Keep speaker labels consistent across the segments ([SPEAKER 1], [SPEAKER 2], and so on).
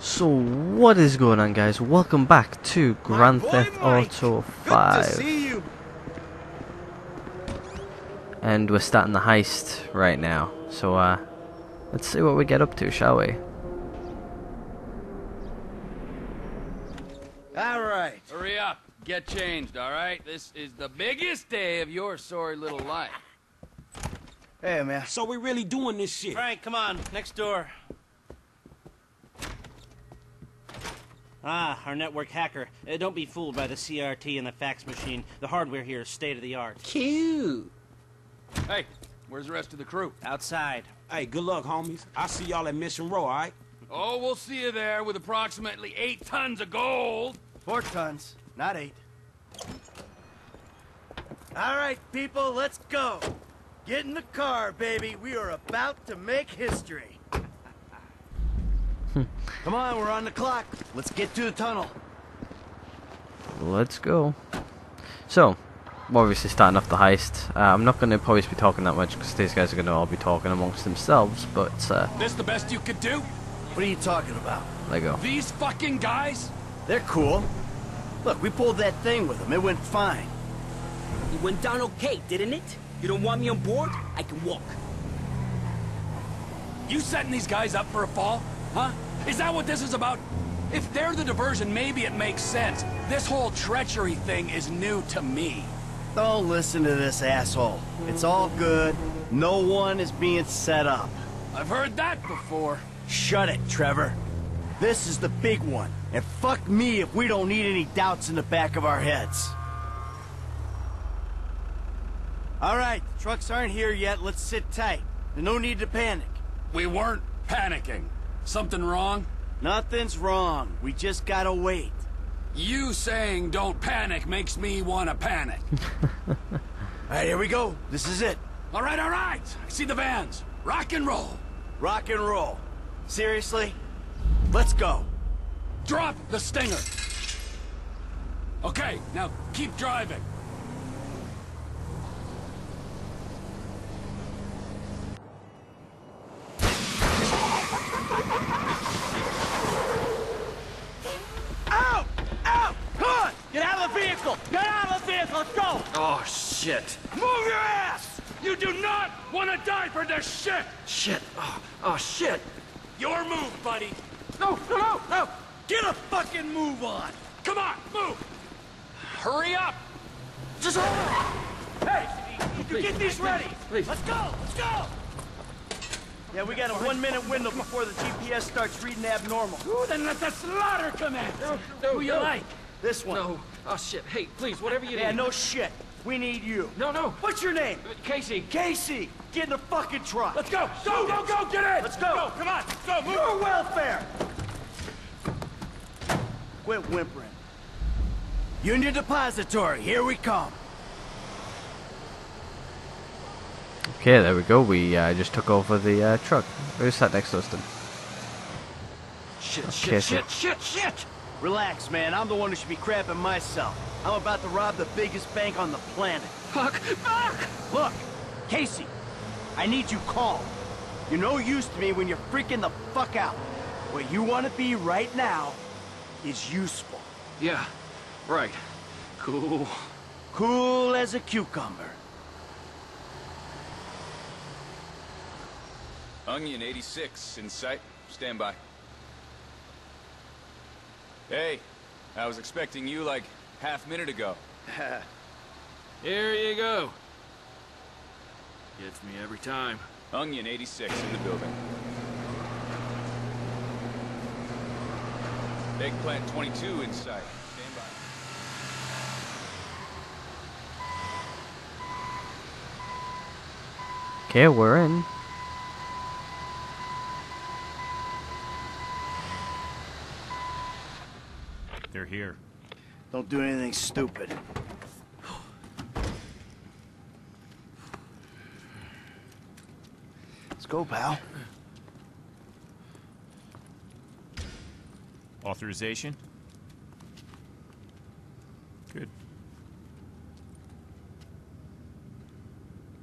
[SPEAKER 1] So what is going on guys? Welcome back to Grand Theft Auto 5. And we're starting the heist right now. So uh let's see what we get up to, shall we?
[SPEAKER 2] All right.
[SPEAKER 3] Hurry up. Get changed, all right? This is the biggest day of your sorry little life.
[SPEAKER 2] Hey, man.
[SPEAKER 4] So we really doing this shit?
[SPEAKER 5] Frank, come on, next door. Ah, our network hacker. Uh, don't be fooled by the CRT and the fax machine. The hardware here is state of the art.
[SPEAKER 4] Cute.
[SPEAKER 3] Hey, where's the rest of the crew?
[SPEAKER 5] Outside.
[SPEAKER 4] Hey, good luck, homies. I'll see y'all at Mission Row, all right?
[SPEAKER 3] Oh, we'll see you there with approximately eight tons of gold.
[SPEAKER 2] Four tons, not eight. All right, people, let's go. Get in the car, baby. We are about to make history. Come on, we're on the clock. Let's get to the tunnel.
[SPEAKER 1] Let's go. So, we're obviously starting off the heist. Uh, I'm not going to probably be talking that much because these guys are going to all be talking amongst themselves, but uh,
[SPEAKER 3] This the best you could do?
[SPEAKER 2] What are you talking about?
[SPEAKER 1] there you go.
[SPEAKER 3] These fucking guys?
[SPEAKER 2] They're cool. Look, we pulled that thing with them. It went fine.
[SPEAKER 6] It went down okay, didn't it? You don't want me on board? I can walk.
[SPEAKER 3] You setting these guys up for a fall? Huh? Is that what this is about? If they're the diversion, maybe it makes sense. This whole treachery thing is new to me.
[SPEAKER 2] Don't listen to this asshole. It's all good. No one is being set up.
[SPEAKER 3] I've heard that before.
[SPEAKER 2] Shut it, Trevor. This is the big one. And fuck me if we don't need any doubts in the back of our heads. All right, the trucks aren't here yet. Let's sit tight. There's no need to panic.
[SPEAKER 3] We weren't panicking. Something wrong?
[SPEAKER 2] Nothing's wrong. We just gotta wait.
[SPEAKER 3] You saying don't panic makes me want to panic.
[SPEAKER 2] All right, here we go. This is it.
[SPEAKER 3] all right, all right. I see the vans. Rock and roll.
[SPEAKER 2] Rock and roll. Seriously? Let's go.
[SPEAKER 3] Drop the stinger. Okay, now keep driving.
[SPEAKER 2] Out! Out! Come on! Get out of the vehicle! Get out of the vehicle! Let's go!
[SPEAKER 3] Oh, shit. Move your ass! You do not want to die for this shit!
[SPEAKER 7] Shit. Oh, oh shit.
[SPEAKER 3] Your move, buddy.
[SPEAKER 2] No, no, no, no! Get a fucking move on!
[SPEAKER 3] Come on, move! Hurry up!
[SPEAKER 2] Just hold on! Hey! You get these ready!
[SPEAKER 7] please.
[SPEAKER 2] Let's go! Let's go! Yeah, we got a one-minute window before the GPS starts reading abnormal.
[SPEAKER 3] Ooh, then let the slaughter come in. No, no, Who you like?
[SPEAKER 2] This one.
[SPEAKER 7] No. Oh shit. Hey, please, whatever you
[SPEAKER 2] Yeah,
[SPEAKER 7] need.
[SPEAKER 2] no shit. We need you.
[SPEAKER 7] No, no.
[SPEAKER 2] What's your name?
[SPEAKER 7] Uh, Casey.
[SPEAKER 2] Casey! Get in the fucking truck!
[SPEAKER 3] Let's go! Go, go, go! Get in!
[SPEAKER 2] Let's go!
[SPEAKER 3] Come on! Go, move!
[SPEAKER 2] Your welfare! Quit whimpering. Union Depository, here we come.
[SPEAKER 1] Okay, there we go. We uh, just took over the uh, truck. Who's sat next to us then?
[SPEAKER 7] Shit,
[SPEAKER 1] Okay,
[SPEAKER 7] shit,
[SPEAKER 1] so-
[SPEAKER 7] shit, shit, shit.
[SPEAKER 2] Relax, man. I'm the one who should be crapping myself. I'm about to rob the biggest bank on the planet.
[SPEAKER 7] Fuck. Fuck.
[SPEAKER 2] Look, Casey, I need you calm. You're no use to me when you're freaking the fuck out. What you want to be right now is useful.
[SPEAKER 7] Yeah. Right. Cool.
[SPEAKER 2] Cool as a cucumber.
[SPEAKER 8] Onion 86 in sight. Stand by. Hey, I was expecting you like half minute ago.
[SPEAKER 7] Here you go. Gets me every time.
[SPEAKER 8] Onion 86 in the building. Eggplant 22 in sight. Stand by.
[SPEAKER 1] Okay, we're in.
[SPEAKER 9] They're here.
[SPEAKER 2] Don't do anything stupid. Let's go, pal.
[SPEAKER 9] Authorization? Good.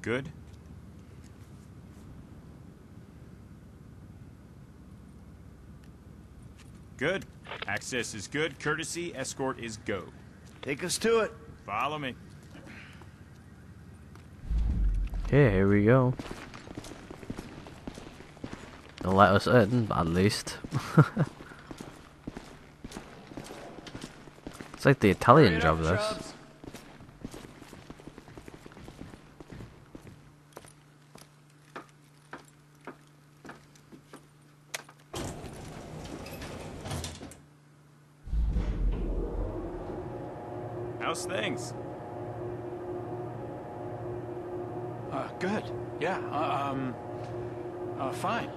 [SPEAKER 9] Good? Good. Access is good. Courtesy escort is go.
[SPEAKER 2] Take us to it.
[SPEAKER 9] Follow me.
[SPEAKER 1] Okay, here we go. They'll let us in, at least. it's like the Italian
[SPEAKER 3] Hurry
[SPEAKER 1] job, this.
[SPEAKER 3] Chubbs.
[SPEAKER 9] How's things?
[SPEAKER 7] Uh, good. Yeah, uh, um... Uh, fine.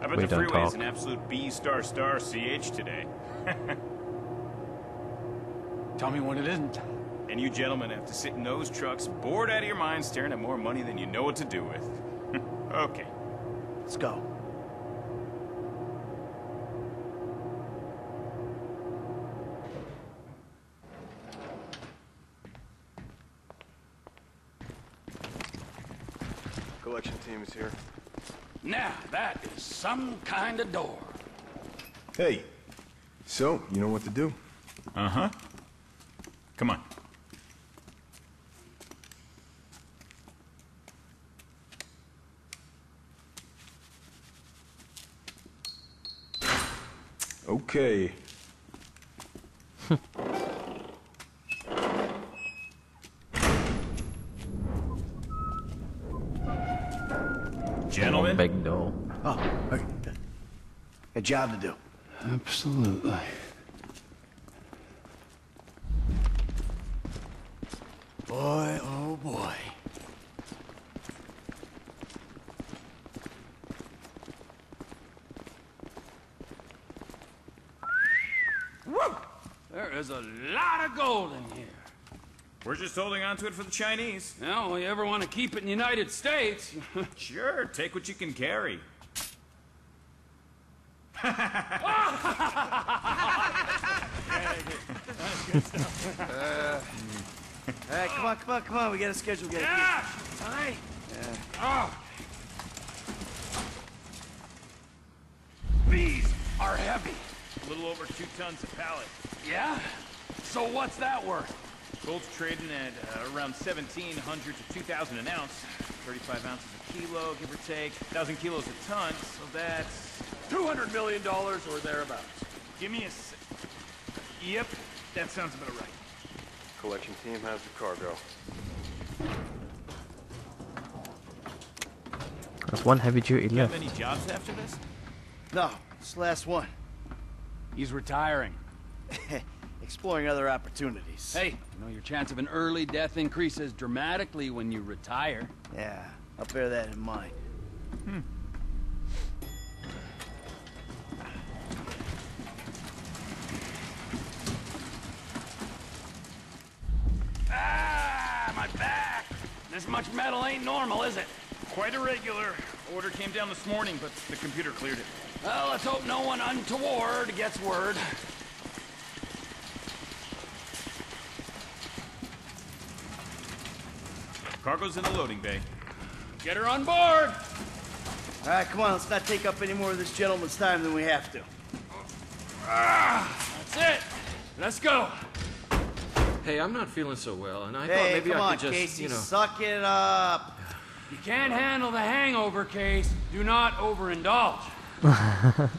[SPEAKER 9] How about
[SPEAKER 1] We
[SPEAKER 9] the
[SPEAKER 1] don't
[SPEAKER 9] freeway is an absolute B star star CH today?
[SPEAKER 7] Tell me when it isn't.
[SPEAKER 9] And you gentlemen have to sit in those trucks, bored out of your minds, staring at more money than you know what to do with. okay.
[SPEAKER 2] Let's go.
[SPEAKER 10] Collection team is here.
[SPEAKER 3] Now, that is some kind of door.
[SPEAKER 10] Hey, so you know what to do?
[SPEAKER 9] Uh
[SPEAKER 10] Okay.
[SPEAKER 9] Gentlemen.
[SPEAKER 1] Big door.
[SPEAKER 2] Oh, okay. A job to do.
[SPEAKER 7] Absolutely.
[SPEAKER 2] Boy, oh boy.
[SPEAKER 3] There is a lot of gold in here.
[SPEAKER 9] We're just holding on to it for the Chinese.
[SPEAKER 3] Now, you ever want to keep it in the United States?
[SPEAKER 9] Sure, take what you can carry.
[SPEAKER 2] All right, come on, come on, come on. We got a schedule. We got
[SPEAKER 3] yeah! All right. Oh. These are heavy.
[SPEAKER 9] A little over two tons a pallet.
[SPEAKER 3] Yeah? So what's that worth?
[SPEAKER 9] Gold's trading at uh, around 1,700 to 2,000 an ounce. 35 ounces a kilo, give or take. 1,000 kilos a ton, so that's...
[SPEAKER 3] $200 million or thereabouts.
[SPEAKER 9] Give me a... s- Yep, that sounds about right.
[SPEAKER 10] Collection team has the cargo.
[SPEAKER 1] That's one heavy duty
[SPEAKER 9] You have
[SPEAKER 1] left.
[SPEAKER 9] any jobs after this?
[SPEAKER 2] No, this last one.
[SPEAKER 3] He's retiring.
[SPEAKER 2] Exploring other opportunities.
[SPEAKER 3] Hey, you know your chance of an early death increases dramatically when you retire.
[SPEAKER 2] Yeah, I'll bear that in mind.
[SPEAKER 3] Ah, my back! This much metal ain't normal, is it?
[SPEAKER 9] Quite irregular. Order came down this morning, but the computer cleared it.
[SPEAKER 3] Well, let's hope no one untoward gets word.
[SPEAKER 9] Cargo's in the loading bay.
[SPEAKER 3] Get her on board!
[SPEAKER 2] All right, come on. Let's not take up any more of this gentleman's time than we have to.
[SPEAKER 3] That's it! Let's go!
[SPEAKER 7] Hey, I'm not feeling so well, and I thought maybe
[SPEAKER 2] come
[SPEAKER 7] I
[SPEAKER 2] on,
[SPEAKER 7] could just,
[SPEAKER 2] Casey.
[SPEAKER 7] you know.
[SPEAKER 2] Suck it up.
[SPEAKER 3] You can't handle the hangover case. Do not overindulge.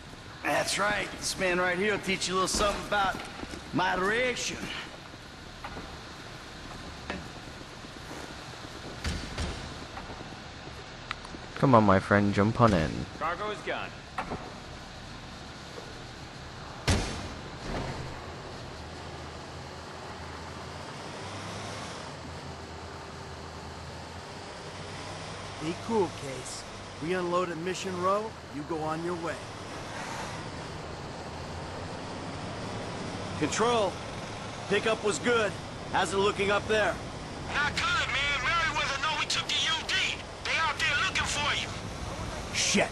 [SPEAKER 2] That's right. This man right here will teach you a little something about moderation.
[SPEAKER 1] Come on, my friend, jump on in.
[SPEAKER 9] Cargo is gone.
[SPEAKER 2] Be cool, Case. We unload at Mission Row, you go on your way. Control. Pickup was good. How's it looking up there?
[SPEAKER 11] Not good,
[SPEAKER 2] Shit.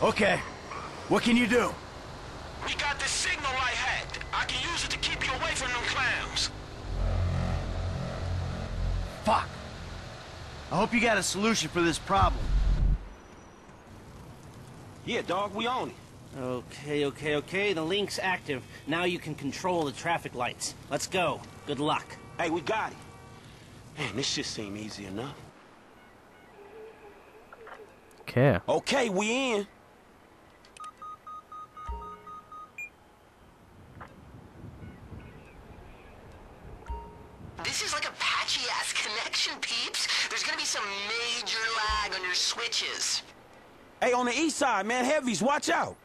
[SPEAKER 2] Okay. What can you do?
[SPEAKER 11] We got this signal I hacked. I can use it to keep you away from them clowns.
[SPEAKER 2] Fuck. I hope you got a solution for this problem.
[SPEAKER 4] Yeah, dog, we on it.
[SPEAKER 5] Okay, okay, okay. The link's active. Now you can control the traffic lights. Let's go. Good luck.
[SPEAKER 4] Hey, we got it. Man, this shit seem easy enough.
[SPEAKER 1] Okay.
[SPEAKER 4] Okay, we in.
[SPEAKER 12] This is like a patchy-ass connection, peeps. There's gonna be some major lag on your switches.
[SPEAKER 4] Hey, on the east side, man, heavies, watch out.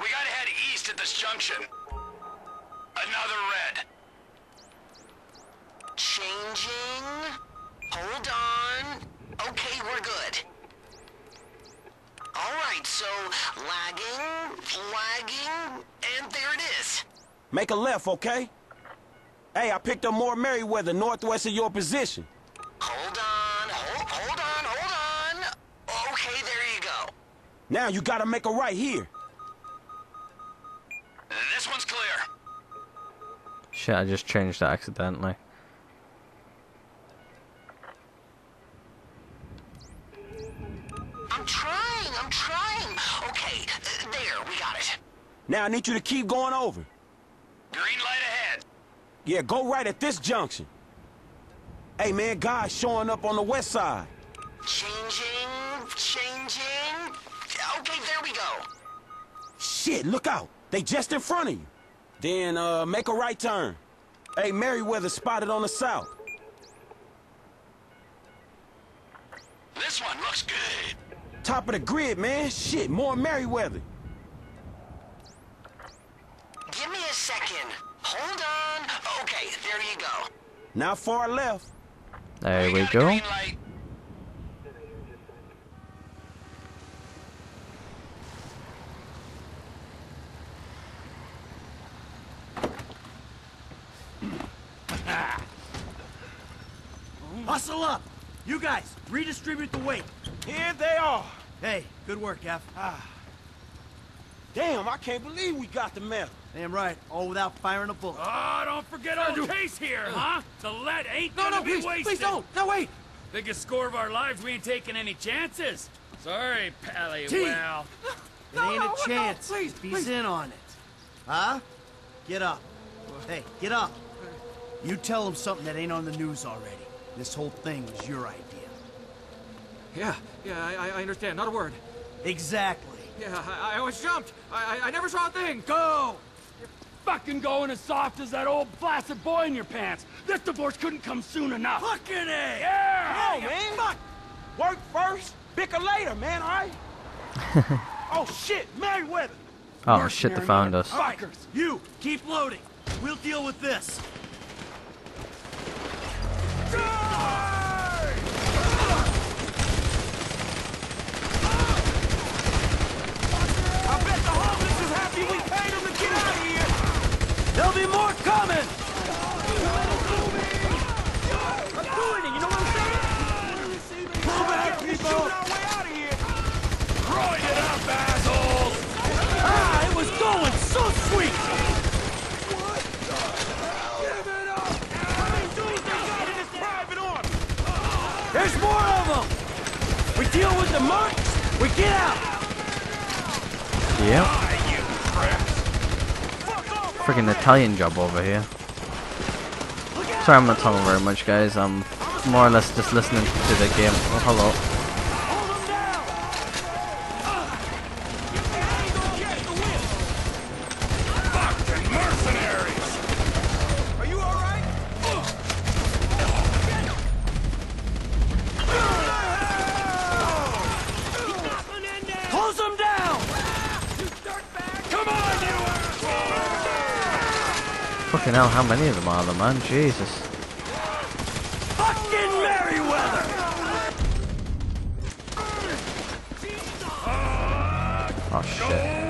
[SPEAKER 11] We gotta head east at this junction. Another red.
[SPEAKER 12] Changing. Hold on. Okay, we're good. All right, so lagging, lagging, and there it is.
[SPEAKER 4] Make a left, okay? Hey, I picked up more Merryweather northwest of your position.
[SPEAKER 12] Hold on, hold, hold on, hold on. Okay, there you go.
[SPEAKER 4] Now you gotta make a right here.
[SPEAKER 11] This one's clear.
[SPEAKER 1] Shit, I just changed that accidentally.
[SPEAKER 4] Now I need you to keep going over.
[SPEAKER 11] Green light ahead.
[SPEAKER 4] Yeah, go right at this junction. Hey, man, guys showing up on the west side.
[SPEAKER 12] Changing, changing. Okay, there we go.
[SPEAKER 4] Shit, look out. They just in front of you. Then, uh, make a right turn. Hey, Merryweather spotted on the south.
[SPEAKER 11] This one looks good.
[SPEAKER 4] Top of the grid, man. Shit, more
[SPEAKER 12] Merryweather.
[SPEAKER 4] Not far left.
[SPEAKER 1] There we go.
[SPEAKER 11] Green.
[SPEAKER 2] Hustle up! You guys, redistribute the weight.
[SPEAKER 4] Here they are.
[SPEAKER 2] Hey, good work, F. Ah.
[SPEAKER 4] Damn, I can't believe we got the metal.
[SPEAKER 2] Damn right, all without firing a bullet.
[SPEAKER 3] Oh, don't forget our case here, huh? The lead ain't
[SPEAKER 2] No,
[SPEAKER 3] gonna
[SPEAKER 2] no,
[SPEAKER 3] be
[SPEAKER 2] please,
[SPEAKER 3] wasted.
[SPEAKER 2] please don't. No, wait.
[SPEAKER 3] Biggest score of our lives, we ain't taking any chances. Sorry, Pally.
[SPEAKER 2] T.
[SPEAKER 3] Well,
[SPEAKER 2] It ain't a chance.
[SPEAKER 6] please,
[SPEAKER 2] if he's
[SPEAKER 6] please.
[SPEAKER 2] in on it. Huh? Get up. Hey, get up. You tell him something that ain't on the news already. This whole thing was your idea.
[SPEAKER 7] Yeah, yeah, I, I understand. Not a word.
[SPEAKER 2] Exactly.
[SPEAKER 7] Yeah, I, I always jumped. I, I, I never saw a thing.
[SPEAKER 3] go! You're fucking going as soft as that old flaccid boy in your pants. This divorce couldn't come soon enough.
[SPEAKER 2] Fucking A!
[SPEAKER 3] Yeah!
[SPEAKER 4] Oh, man. Fuck. Work first, bicker later, man, all right? oh, shit, Merryweather.
[SPEAKER 1] Oh shit, they found us.
[SPEAKER 2] Fuckers! You, keep loading. We'll deal with this. There'll be more coming! I'm doing it, you know what I'm saying?
[SPEAKER 4] Pull back, people. Shooting our way out of here.
[SPEAKER 3] Grind it up, assholes!
[SPEAKER 2] Ah, it was going so sweet! There's more of them! We deal with the marks, we get out!
[SPEAKER 1] Yep. Freaking Italian job over here. Sorry I'm not talking very much guys, I'm more or less just listening to the game. Oh hello. Many of them are there man? Jesus.
[SPEAKER 2] Fucking Merryweather!
[SPEAKER 1] Oh shit.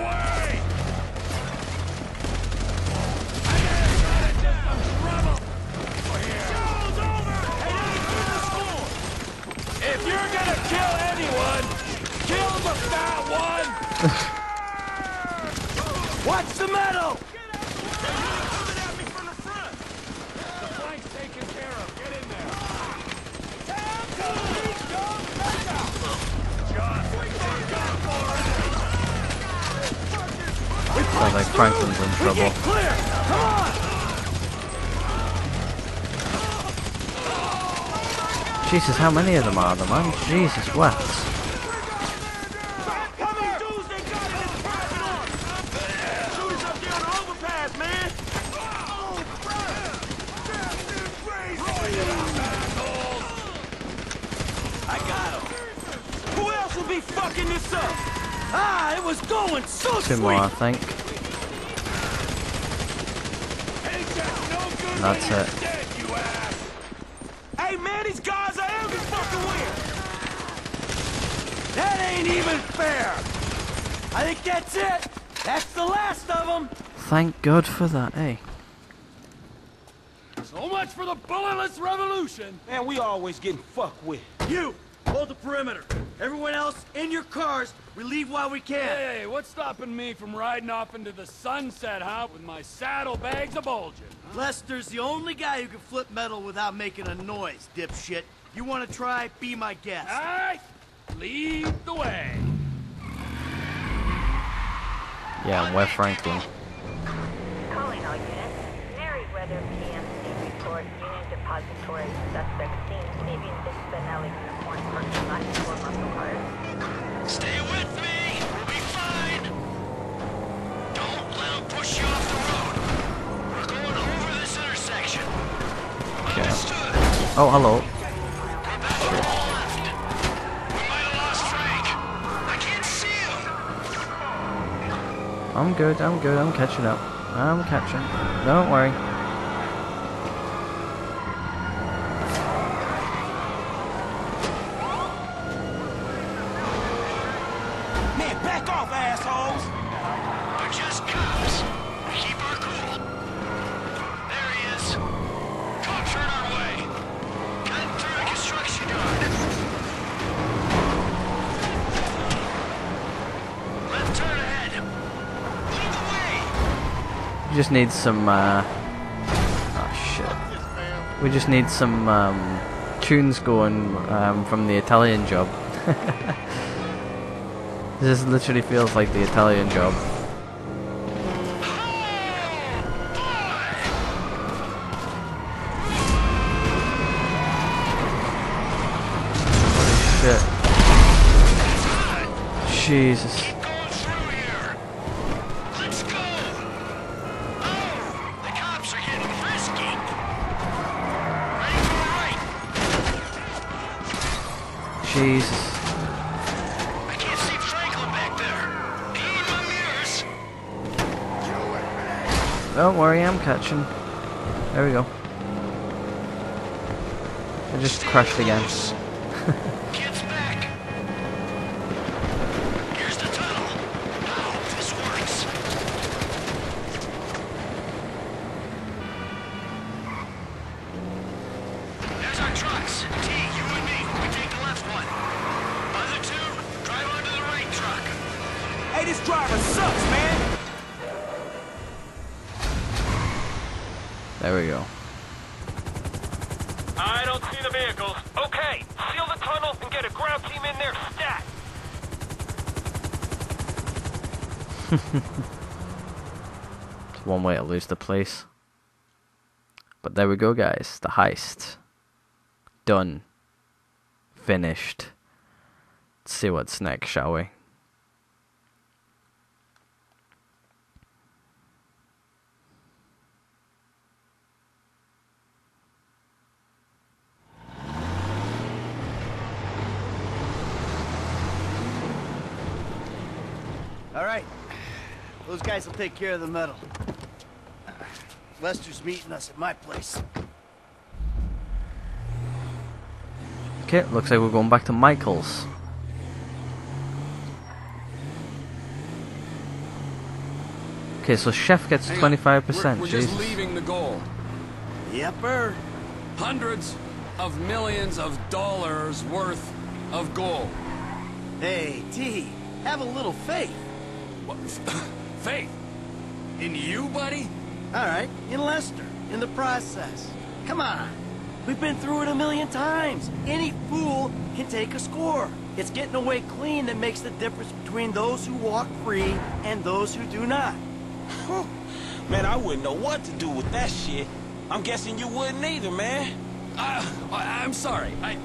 [SPEAKER 1] Jesus, how many of them are there, man? Jesus, what?
[SPEAKER 2] Come here! Dudes, they got it! It's popping off! Shooters up there on the overpass, man! I got him! Who else would be fucking this up? Ah, it was going so
[SPEAKER 1] Two more, I think. That's it.
[SPEAKER 2] That ain't even fair! I think that's it! That's the last of them!
[SPEAKER 1] Thank God for that, eh?
[SPEAKER 3] So much for the bulletless revolution.
[SPEAKER 4] Man, we always getting fucked with.
[SPEAKER 2] You! Hold the perimeter. Everyone else, in your cars. We leave while we can.
[SPEAKER 3] Hey, what's stopping me from riding off into the sunset, huh? With my saddlebags a bulging.
[SPEAKER 2] Lester's the only guy who can flip metal without making a noise, dipshit. You want to try? Be my guest.
[SPEAKER 3] Alright, lead the way.
[SPEAKER 1] Yeah, we're Franklin.
[SPEAKER 13] Calling all units. Merryweather PMC report. Union Depository. Suspect seen leaving this Benelli uniform parking lot for muscle cars.
[SPEAKER 11] Stay with me. We'll be fine. Don't let them push you off the road. We're going over this intersection.
[SPEAKER 1] Okay.
[SPEAKER 11] Understood.
[SPEAKER 1] Oh, hello. I'm good, I'm good, I'm catching up. I'm catching. Don't worry.
[SPEAKER 4] Man, back off, assholes!
[SPEAKER 11] Just
[SPEAKER 1] need some, uh... Oh, shit. We just need some, um, tunes going, um, from the Italian job. this literally feels like the Italian job. Shit. Jesus. Jesus.
[SPEAKER 11] I can't see Franklin back there. He ain't my mirrors.
[SPEAKER 1] Don't worry, I'm catching. There we go. I just crashed again. There we go.
[SPEAKER 14] I don't see the vehicles. Okay, seal the tunnel and get a ground team in there stat.
[SPEAKER 1] It's one way to lose the place. But there we go, guys. The heist. Done. Finished. Let's see what's next, shall we?
[SPEAKER 2] All right. Those guys will take care of the metal. Lester's meeting us at my place.
[SPEAKER 1] Okay, looks like we're going back to Michael's. Okay, so Chef gets 25%.
[SPEAKER 3] We're, we're
[SPEAKER 1] Jesus.
[SPEAKER 3] just leaving the goal.
[SPEAKER 2] Yepper.
[SPEAKER 3] Hundreds of millions of dollars worth of gold.
[SPEAKER 2] Hey, T, have a little faith.
[SPEAKER 3] What? Faith? In you, buddy?
[SPEAKER 2] All right, in Lester, in the process. Come on. We've been through it a million times. Any fool can take a score. It's getting away clean that makes the difference between those who walk free and those who do not.
[SPEAKER 4] Man, I wouldn't know what to do with that shit. I'm guessing you wouldn't either, man.
[SPEAKER 3] Uh, I- I'm sorry. I,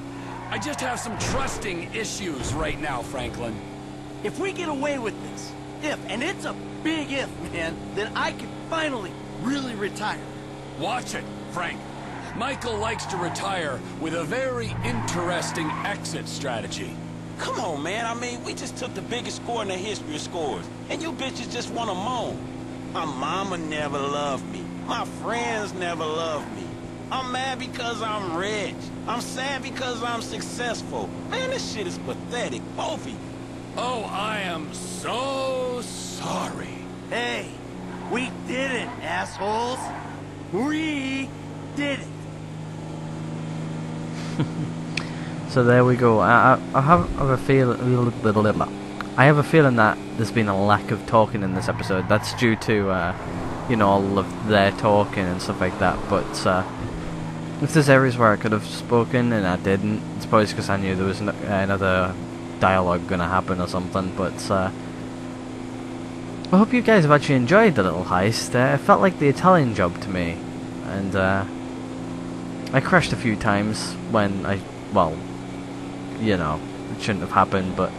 [SPEAKER 3] I just have some trusting issues right now, Franklin.
[SPEAKER 2] If we get away with this, if, and it's a big if, man, then I can finally really retire.
[SPEAKER 3] Watch it, Frank. Michael likes to retire with a very interesting exit strategy.
[SPEAKER 4] Come on, man. I mean, we just took the biggest score in the history of scores, and you bitches just want to moan. My mama never loved me. My friends never loved me. I'm mad because I'm rich. I'm sad because I'm successful. Man, this shit is pathetic. Both of you.
[SPEAKER 3] Oh, I am so sorry.
[SPEAKER 2] Hey, we did it, assholes. We did it.
[SPEAKER 1] So there we go. I, I, I have, have a feel. I have a feeling that there's been a lack of talking in this episode. That's due to, uh, you know, all of their talking and stuff like that. But uh, if there's areas where I could have spoken and I didn't, it's probably because I knew there was no, another dialogue going to happen or something. But uh, I hope you guys have actually enjoyed the little heist. Uh, it felt like the Italian job to me, and uh, I crashed a few times when I, well, you know, it shouldn't have happened, but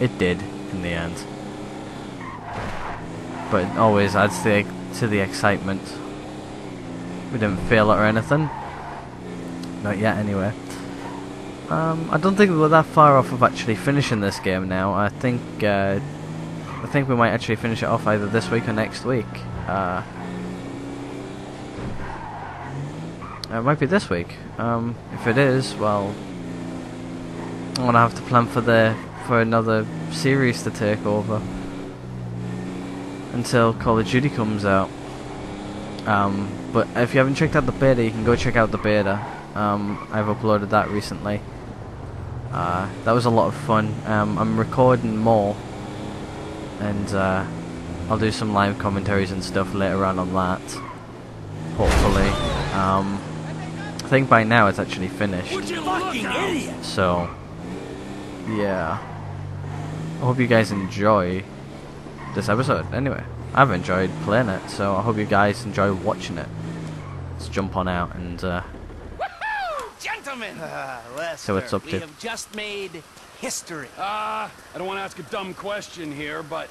[SPEAKER 1] it did in the end. But it always adds to the, to the excitement. We didn't fail it or anything. Not yet, anyway. Um, I don't think we're that far off of actually finishing this game now. I think uh, I think we might actually finish it off either this week or next week. Uh, it might be this week. Um, if it is, well, I'm gonna have to plan for the for another series to take over until Call of Duty comes out. Um, but if you haven't checked out the beta, you can go check out the beta. Um, I've uploaded that recently. Uh, that was a lot of fun. Um, I'm recording more, and uh, I'll do some live commentaries and stuff later on on that. Hopefully, um, I think by now it's actually finished. So, yeah. I hope you guys enjoy this episode. Anyway, I've enjoyed playing it, so I hope you guys enjoy watching it. Let's jump on out and uh,
[SPEAKER 2] Gentlemen, uh, Lester,
[SPEAKER 1] So what's up
[SPEAKER 2] we have just made history.
[SPEAKER 3] Ah, I don't want to ask a dumb question here, but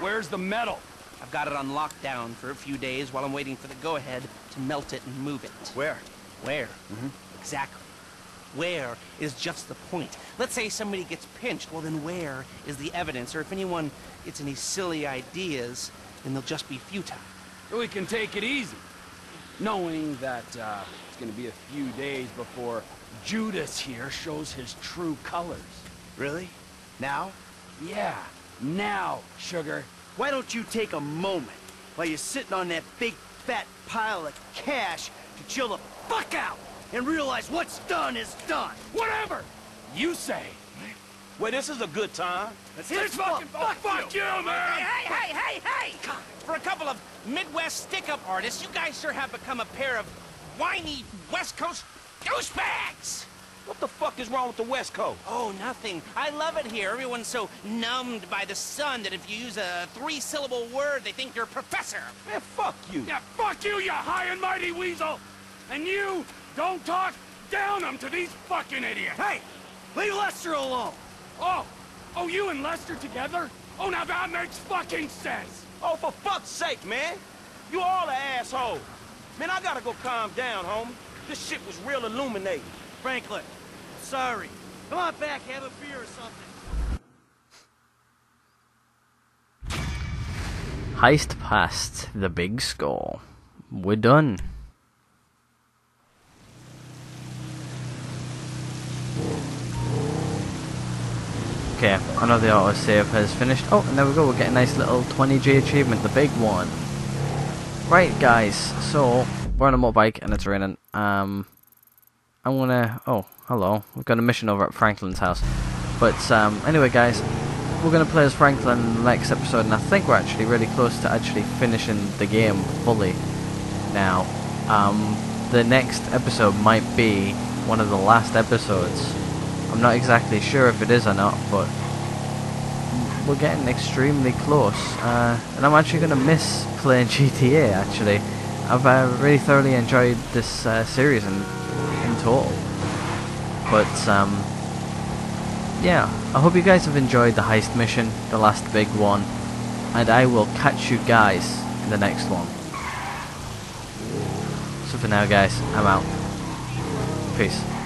[SPEAKER 3] where's the metal?
[SPEAKER 5] I've got it on lockdown for a few days while I'm waiting for the go-ahead to melt it and move it.
[SPEAKER 2] Where?
[SPEAKER 5] Where? Mm-hmm. Exactly. Where is just the point. Let's say somebody gets pinched, well then where is the evidence? Or if anyone gets any silly ideas, then they'll just be futile.
[SPEAKER 3] We can take it easy, knowing that uh, it's going to be a few days before Judas here shows his true colors.
[SPEAKER 2] Really? Now?
[SPEAKER 3] Yeah, now, sugar.
[SPEAKER 2] Why don't you take a moment while you're sitting on that big fat pile of cash to chill the fuck out and realize what's done is done?
[SPEAKER 3] Whatever you say.
[SPEAKER 4] Well, this is a good time.
[SPEAKER 2] Let's
[SPEAKER 3] This fucking fuck, fuck you, man.
[SPEAKER 5] Hey, hey, hey, hey! For a couple of Midwest stick-up artists, you guys sure have become a pair of whiny West Coast douchebags!
[SPEAKER 4] What the fuck is wrong with the West Coast?
[SPEAKER 5] Oh, nothing. I love it here. Everyone's so numbed by the sun that if you use a three-syllable word, they think you're a professor.
[SPEAKER 4] Man, fuck you.
[SPEAKER 3] Yeah, fuck you, you high and mighty weasel. And you don't talk down them to these fucking idiots.
[SPEAKER 2] Hey, leave Lester alone.
[SPEAKER 3] Oh, oh, you and Lester together? Oh, now that makes fucking sense.
[SPEAKER 4] Oh, for fuck's sake, man. You all an asshole. Man, I gotta go calm down, homie. This shit was real illuminating.
[SPEAKER 2] Franklin, sorry. Come on back, have a beer or something.
[SPEAKER 1] heist past the big skull. We're done. Okay, another know the autosave has finished. Oh, and there we go, we're getting a nice little 20G achievement, the big one. Right, guys, so, we're on a motorbike and it's raining. Um, I'm gonna... Oh, hello. We've got a mission over at Franklin's house. But, um, anyway, guys, we're to play as Franklin in the next episode, and I think we're actually really close to actually finishing the game fully now. Um, the next episode might be one of the last episodes. I'm not exactly sure if it is or not, but we're getting extremely close. Uh, and I'm actually going to miss playing GTA, actually. I've uh, really thoroughly enjoyed this uh, series in, in total. But, um, yeah, I hope you guys have enjoyed the heist mission, the last big one. And I will catch you guys in the next one. So for now, guys, I'm out. Peace.